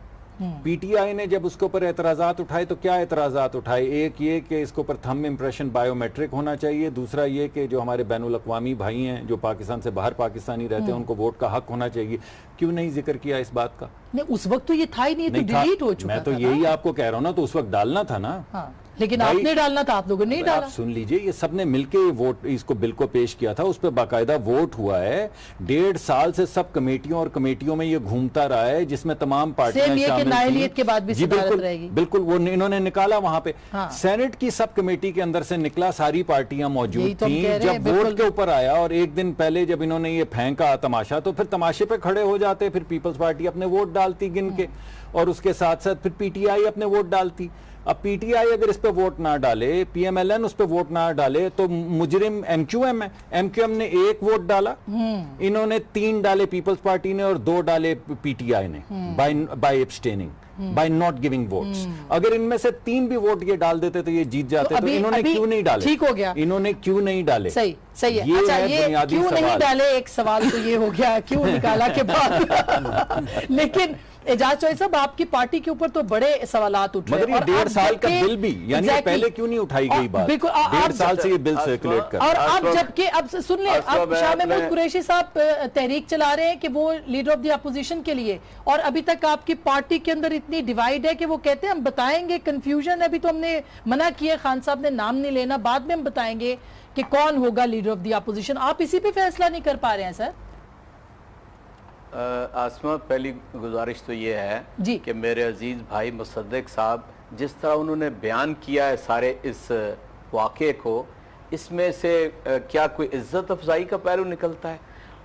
Speaker 5: पीटीआई ने जब उसके ऊपर एतराजात उठाए तो क्या एतराजात उठाए? एक ये कि इसके ऊपर थम इम्प्रेशन बायोमेट्रिक होना चाहिए। दूसरा ये कि जो हमारे बैन अवी भाई हैं जो पाकिस्तान से बाहर पाकिस्तानी रहते हैं उनको वोट का हक होना चाहिए। क्यों नहीं ज़िक्र किया इस बात का?
Speaker 1: नहीं उस वक्त तो ये था ही नहीं, ये तो डिलीट हो चुका
Speaker 5: मैं तो यही आपको कह रहा हूँ ना तो उस वक्त डालना था ना।
Speaker 1: हाँ। लेकिन आपने डालना था आप लोगों ने नहीं डाला आप
Speaker 5: सुन लीजिए ये सबने मिलके वोट इसको बिल को पेश किया था उस पर बाकायदा वोट हुआ है। डेढ़ साल से सब कमेटियों और कमेटियों में ये घूमता रहा है जिसमें तमाम पार्टियाँ
Speaker 1: कि बाद भी
Speaker 5: बिल्कुल बिल्कुल वो इन्होंने निकाला वहाँ पे।
Speaker 1: हाँ।
Speaker 5: सेनेट की सब कमेटी के अंदर से निकला सारी पार्टियाँ मौजूद
Speaker 1: तो
Speaker 5: थी।
Speaker 1: हैं,
Speaker 5: जब। वोट के ऊपर आया और एक दिन पहले जब इन्होंने ये फेंका तमाशा तो फिर तमाशे पे खड़े हो जाते फिर पीपल्स पार्टी अपने वोट डालती गिन के। और उसके साथ साथ फिर पीटीआई अपने वोट डालती। अब पीटीआई अगर इस पर वोट ना डाले पीएमएलएन उस पर वोट ना डाले तो मुजरिम एमक्यूएम है। एमक्यूएम ने एक वोट डाला। इन्होंने तीन डाले पीपल्स पार्टी ने और दो डाले पीटीआई ने by by abstaining by not giving votes अगर इनमें से तीन भी वोट ये डाल देते तो ये जीत जाते तो,
Speaker 1: अभी-
Speaker 5: इन्होंने क्यों नहीं डाले?
Speaker 1: ठीक हो गया।
Speaker 5: इन्होंने क्यों नहीं डाले?
Speaker 1: सही सही है।
Speaker 5: ये
Speaker 1: अच्छा
Speaker 5: है
Speaker 1: ये क्यों नहीं डाले? एक सवाल तो ये हो गया क्यों निकाला के बाद? लेकिन एजाज चौधरी साहब आपकी पार्टी के ऊपर तो बड़े सवाल उठ रहे और
Speaker 5: डेढ़ साल का बिल भी यानी
Speaker 1: Exactly.
Speaker 5: पहले क्यों नहीं उठाई गई बात?
Speaker 1: बिल्कुल
Speaker 5: डेढ़ साल से ये बिल सर्कुलेट कर
Speaker 1: और अब जबकि अब सुन ले अब शाह महमूद कुरैशी साहब तहरीक चला रहे हैं कि वो लीडर ऑफ़ द अपोजिशन के लिए। और अभी तक आपकी पार्टी के अंदर इतनी डिवाइड है कि वो कहते हैं हम बताएँगे कंफ्यूजन है अभी तो हमने मना किया खान साहब ने नाम नहीं लेना बाद में हम बताएँगे कि कौन होगा लीडर ऑफ़ द अपोजिशन आप इसी पे फैसला नहीं कर पा रहे हैं सर?
Speaker 4: आसमा पहली गुजारिश तो ये है
Speaker 1: जी।
Speaker 4: कि मेरे अज़ीज़ भाई मुसद्दक साहब जिस तरह उन्होंने बयान किया है सारे इस वाक़े को इसमें से क्या कोई इज़्ज़त अफजाई का पहलू निकलता है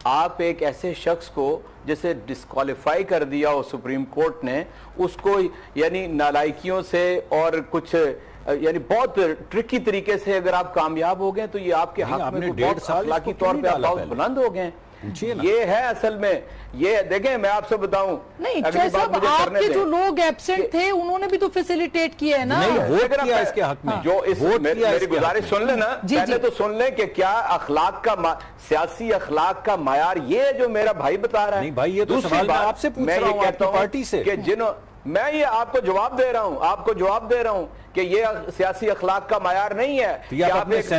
Speaker 4: आप एक ऐसे शख्स को जिसे डिस्qualify कर दिया हो सुप्रीम कोर्ट ने उसको यानी नालायकियों से और कुछ यानी बहुत ट्रिकी तरीके से अगर आप कामयाब हो गए तो ये आपके हक में
Speaker 5: डेढ़
Speaker 4: बहुत
Speaker 5: साल
Speaker 4: तौर
Speaker 5: नहीं
Speaker 4: पे आप
Speaker 5: डाला
Speaker 4: बहुत
Speaker 5: पहले?
Speaker 4: बुलंद हो गए। ये है असल में ये देखें मैं आपसे बताऊँ
Speaker 1: नहीं
Speaker 4: करने
Speaker 1: आपके जो लोग एबसेंट थे उन्होंने भी तो फैसिलिटेट किया है ना
Speaker 5: नहीं, वोट
Speaker 4: लेकिन
Speaker 5: किया इसके हक में।
Speaker 4: जो इस मेरी, मेरी
Speaker 5: इसके
Speaker 4: गुजारिश सुन लेना पहले
Speaker 1: जी।
Speaker 4: तो सुन ले कि क्या अखलाक का सियासी अखलाक का मायार ये जो मेरा भाई बता रहा है
Speaker 5: नहीं भाई, ये तो
Speaker 4: दूसरी
Speaker 5: सवाल मैं
Speaker 4: बात,
Speaker 5: आपसे पूछ
Speaker 4: मैं
Speaker 5: रहा
Speaker 4: ये
Speaker 5: हूँ,
Speaker 4: कहता
Speaker 5: आपकी पार्टी से।
Speaker 4: कि जिन्हों मैं ये आपको जवाब दे रहा हूँ आपको जवाब दे रहा हूँ कि ये सियासी अखलाक का मायार नहीं है
Speaker 5: तो आप
Speaker 4: कि
Speaker 5: अपने
Speaker 4: एक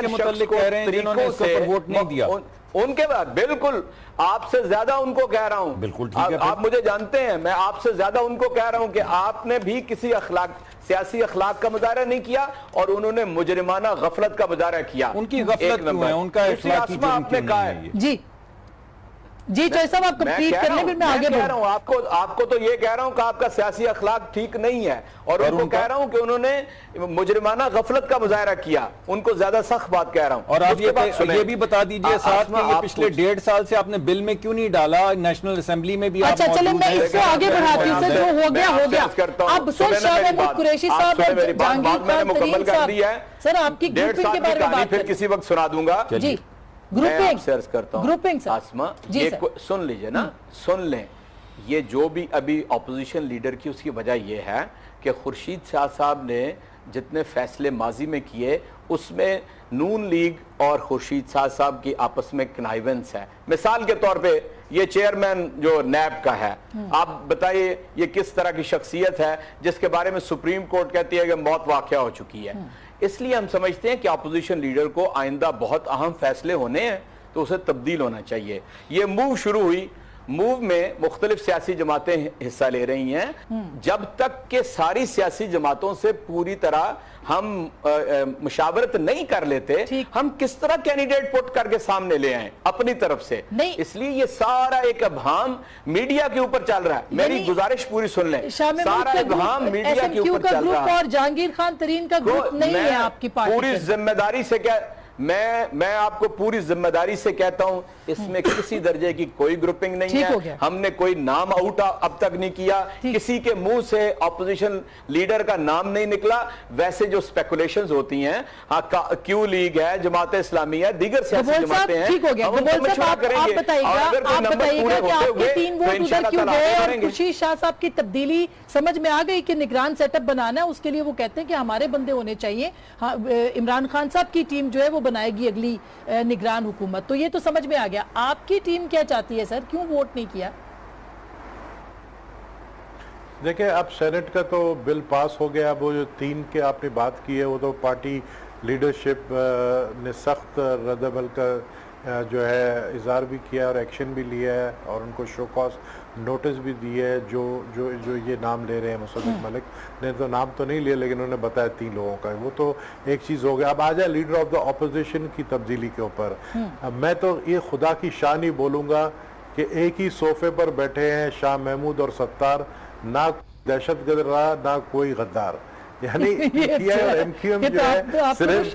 Speaker 5: के मुतालिक
Speaker 4: को
Speaker 5: कह रहे हैं जिन्होंने इसके ऊपर वोट नहीं दिया।
Speaker 4: उन- उनके बाद बिल्कुल आपसे ज़्यादा उनको कह रहा हूँ।
Speaker 5: बिल्कुल ठीक है
Speaker 4: आप। मुझे जानते हैं मैं आपसे ज़्यादा उनको कह रहा हूँ कि आपने भी किसी अखलाक सियासी अखलाक का मुजाहरा नहीं किया और उन्होंने मुजरिमाना गफलत का मुजाहरा किया।
Speaker 5: उनकी गफलत क्यों है? उनका
Speaker 4: आपने कहा है
Speaker 1: जी। जी चौधरी साहब आप कंप्लीट कर लें फिर मैं आगे बढ़ूं।
Speaker 4: रहा हूँ आपको आपको तो ये कह रहा हूँ कि आपका सियासी अखलाक ठीक नहीं है। और, उनको कह रहा हूँ कि उन्होंने मुजरिमाना गफलत का मुजाहरा किया। उनको ज़्यादा सख्त बात कह रहा हूँ।
Speaker 5: और आप ये
Speaker 4: सुनें।
Speaker 5: ये भी बता दीजिए साथ में ये पिछले डेढ़ साल से आपने बिल में क्यों नहीं डाला? नेशनल असेंबली में भी
Speaker 1: अच्छा चले मैं इसको आगे बढ़ाती हूँ जो हो गया हो गया। अब सर शाह
Speaker 4: मेरी
Speaker 1: कुरैशी साहब जहांगीर खान
Speaker 4: मुकम्मल
Speaker 1: तरीन
Speaker 4: कर
Speaker 1: साहब।
Speaker 4: दी है।
Speaker 1: सर आपकी
Speaker 4: डेढ़ साल
Speaker 1: के बारे में बात
Speaker 4: फिर किसी वक्त सुना दूँगा।
Speaker 1: जी। ग्रुपिंग
Speaker 4: अर्ज़ करता हूँ।
Speaker 1: ग्रुपिंग
Speaker 4: आसमा
Speaker 1: जी
Speaker 4: ये सुन लीजिए ना सुन लें। ये जो भी अभी ऑपोजिशन लीडर की उसकी वजह ये है कि खुर्शीद शाह साहब ने जितने फैसले माजी में किए उसमें नून लीग और खुर्शीद शाह साहब की आपस में कनाइवेंस है। मिसाल के तौर पे ये चेयरमैन जो नैब का है आप बताइए ये किस तरह की शख्सियत है जिसके बारे में सुप्रीम कोर्ट कहती है कि मौत वाक़ हो चुकी है। इसलिए हम समझते हैं कि अपोजिशन लीडर को आइंदा बहुत अहम फैसले होने हैं तो उसे तब्दील होना चाहिए। ये मूव शुरू हुई मूव में मुख्तलिफ़ सियासी जमातें हिस्सा ले रही हैं। जब तक के सारी सियासी जमातों से पूरी तरह हम मुशावरत नहीं कर लेते हम किस तरह कैंडिडेट पुट करके सामने ले आए अपनी तरफ़ से? इसलिए ये सारा एक अभाम मीडिया के ऊपर चल रहा है। मेरी गुजारिश पूरी सुन लें। सारा अभाम मीडिया के ऊपर चल रहा
Speaker 1: है। और जहांगीर खान तरीन का ग्रुप नहीं है आपकी
Speaker 4: पूरी ज़िम्मेदारी से क्या मैं मैं आपको पूरी ज़िम्मेदारी से कहता हूँ इसमें किसी दर्जे की कोई ग्रुपिंग नहीं है। हमने कोई नाम आउट अब तक नहीं किया। किसी के मुँह से ऑपोजिशन लीडर का नाम नहीं निकला। वैसे जो स्पेकुलेशन होती हैं क्यू लीग है जमात इस्लामी है दीगर सियासी जमातें हैं
Speaker 1: ठीक हो गया। खुशी शाह साहब की तब्दीली समझ में आ गई कि निगरान सेटअप बनाना है उसके लिए वो कहते हैं कि हमारे बंदे होने चाहिए। हाँ, इमरान खान साहब की टीम जो है वो बनाएगी अगली निगरान हुकूमत। तो ये तो समझ में आ गया। आपकी टीम क्या चाहती है सर? क्यों वोट नहीं किया?
Speaker 2: देखिए, अब सेनेट का तो बिल पास हो गया। अब वो जो तीन के आपने बात की है, वो तो पार्टी लीडरशिप ने सख्त रद्दबल का जो है, इजहार भी किया और एक्शन भी लिया है और उनको शो कॉस नोटिस भी दिए है जो जो जो ये नाम ले रहे हैं मुसद हम्म। मलिक ने तो नाम तो नहीं लिया लेकिन उन्होंने बताया तीन लोगों का। वो तो एक चीज़ हो गया। अब आ जाए लीडर ऑफ़ द अपोजिशन की तब्दीली के ऊपर। हम्म। मैं तो ये खुदा की शान ही बोलूँगा कि एक ही सोफे पर बैठे हैं शाह महमूद और सत्तार ना दहशत गर्द रहा ना कोई गद्दार। यानी एमक्यूएम
Speaker 1: तो जो है तो सिर्फ़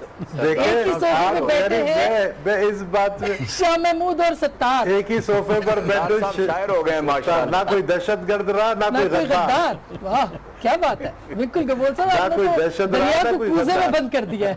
Speaker 1: हालात ने
Speaker 2: मैं इस बात में
Speaker 1: शाह महमूद और सत्तार।
Speaker 2: एक ही सोफे पर बैठे
Speaker 4: शायर हो गए माशा
Speaker 2: ना कोई दहशत गर्द रहा ना कोई गद्दार।
Speaker 1: वाह क्या बात है। बिल्कुल कबूल साहब
Speaker 2: कोई दहशत रहा
Speaker 1: कोई में बंद कर दिया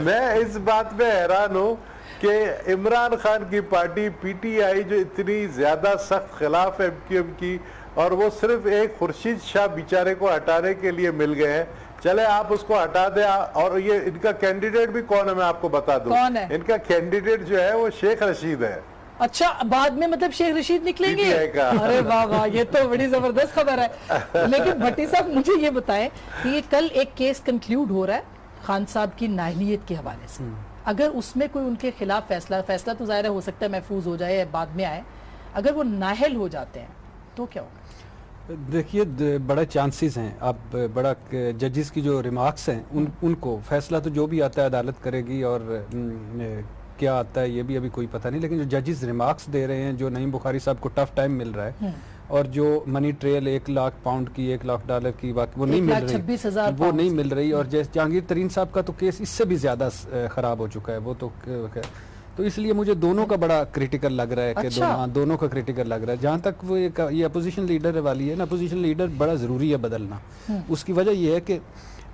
Speaker 2: मैं इस बात में हैरान हूँ कि इमरान खान की पार्टी पीटीआई जो इतनी ज़्यादा सख्त खिलाफ है एमक्यूएम की और वो सिर्फ़ एक खुर्शीद शाह बेचारे को हटाने के लिए मिल गए हैं। चले आप उसको हटा दे और ये इनका कैंडिडेट भी कौन है मैं आपको बता दूँ।
Speaker 1: कौन है?
Speaker 2: इनका कैंडिडेट जो है वो शेख रशीद है।
Speaker 1: अच्छा बाद में मतलब शेख रशीद निकलेंगे? अरे वाह वाह ये तो बड़ी ज़बरदस्त खबर है। लेकिन भट्टी साहब मुझे ये बताएँ कि ये कल एक केस कंक्लूड हो रहा है खान साहब की नाहलीत के हवाले से। हम्म। अगर उसमें कोई उनके खिलाफ फैसला फैसला तो ज़ाहिर हो सकता है महफूज हो जाए बाद में आए। अगर वो नाहल हो जाते हैं तो क्या होगा?
Speaker 3: देखिए बड़े चांसेस हैं। आप बड़ा जजेस की जो रिमार्क्स हैं उन उनको फैसला तो जो भी आता है अदालत करेगी और क्या आता है ये भी अभी कोई पता नहीं लेकिन जो जजेस रिमार्क्स दे रहे हैं जो नईम बुखारी साहब को टफ टाइम मिल रहा है हम्म। और जो मनी ट्रेल एक लाख पाउंड की एक लाख डॉलर की बात वो नहीं मिल रही। वो नहीं मिल रही और जैसे जहांगीर तरीन साहब का तो केस इससे भी ज़्यादा खराब हो चुका है वो तो तो इसलिए मुझे दोनों का बड़ा क्रिटिकल लग रहा है कि अच्छा? दोनों, हाँ, दोनों का क्रिटिकल लग रहा है जहाँ तक वो ये अपोजिशन लीडर वाली है ना अपोजिशन लीडर बड़ा ज़रूरी है बदलना हम्म। उसकी वजह यह है कि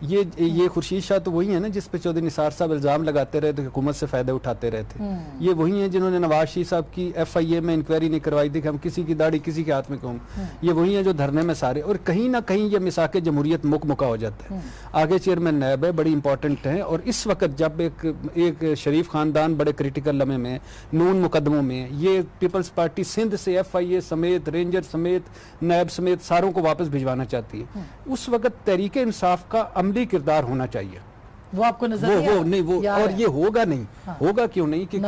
Speaker 3: ये ये खुर्शीद शाह तो वही है ना जिस पे चौधरी निसार साहब इल्ज़ाम लगाते रहे थे हुकूमत से फ़ायदे उठाते रहे थे हम्म। ये वही है जिन्होंने नवाज़ शरीफ साहब की एफ़ आई ए में इंक्वायरी नहीं करवाई थी कि हम किसी की दाढ़ी किसी के हाथ में कहूँ हम्म। ये वही है जो धरने में सारे और कहीं ना कहीं ये मिसाक जमहूरियत मुक मुका हो जाता है हम्म। आगे चेयरमैन नैब है बड़ी इंपॉर्टेंट है और इस वक्त जब एक एक शरीफ खानदान बड़े क्रिटिकल लम्हे में नून मुकदमों में ये पीपल्स पार्टी सिंध से एफ़ आई ए समेत रेंजर समेत नैब समेत सारों को वापस भिजवाना चाहती है उस वक्त तहरीक इंसाफ का अमली किरदार होना चाहिए।
Speaker 1: वो आपको नज़र
Speaker 3: वो वो नहीं वो और ये होगा नहीं। हाँ। होगा क्यों नहीं कि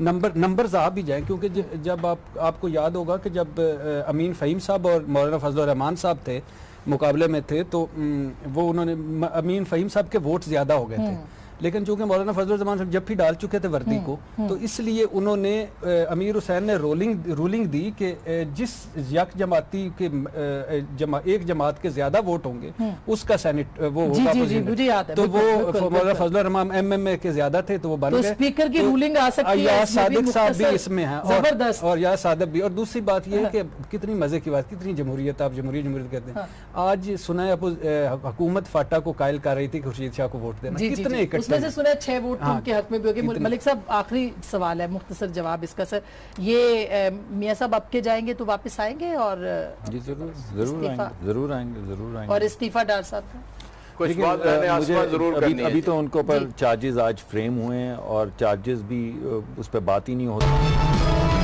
Speaker 3: नंबर नंबर्स आ भी जाए क्योंकि जब आप आपको याद होगा कि जब अमीन फ़हीम साहब और मौलाना फजल रहमान साहब थे मुकाबले में थे तो वो उन्होंने अमीन फ़हीम साहब के वोट ज़्यादा हो गए थे। हम्म। लेकिन चूँकि मौलाना फजल जमान जब भी डाल चुके थे वर्दी हम्म, को हम्म। तो इसलिए उन्होंने अमीर हुसैन ने रोलिंग रूलिंग दी कि जिस यक जमाती के जमा, एक जमात के ज़्यादा वोट होंगे हम्म। उसका सैनिट वो
Speaker 1: होगा जी, जी, मुझे याद है,
Speaker 3: तो वो Maulana Fazal Rehman M M A के ज़्यादा थे तो वो बन
Speaker 1: तो गए स्पीकर की रूलिंग तो आ सकती है
Speaker 3: सादिक साहब भी इसमें है ज़बरदस्त और या सादक भी और दूसरी बात यह है हाँ। कि कितनी मज़े की बात कितनी जमहूरियत आप जमहूरियत जमहूरियत कहते हैं हाँ। आज सुना है हुकूमत फाटा को कायल कर रही थी खुर्शीद शाह को वोट देना कितने
Speaker 1: इकट्ठे सुना छह वोट हाँ, उनके हक में भी होगी। मलिक साहब आखिरी सवाल है मुख्तसर जवाब इसका सर। ये मियाँ साहब अब के जाएँगे तो वापस आएँगे और
Speaker 5: जी ज़रूर ज़रूर आएँगे ज़रूर आएँगे ज़रूर आएँगे।
Speaker 1: और इस्तीफा डार साहब का?
Speaker 4: कुछ बात
Speaker 5: मुझे
Speaker 4: ज़रूर
Speaker 5: अभी,
Speaker 4: करनी
Speaker 5: अभी। तो उनको पर चार्जेस आज फ्रेम हुए हैं और चार्जेस भी उस पर बात ही नहीं होती